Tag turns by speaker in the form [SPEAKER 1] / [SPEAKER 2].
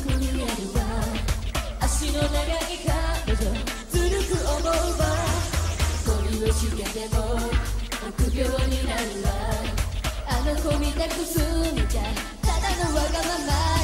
[SPEAKER 1] く見えるわ足の長い彼女ずるく思うわ恋をしても臆病になるわあの子見たくすみゃただのわがまま。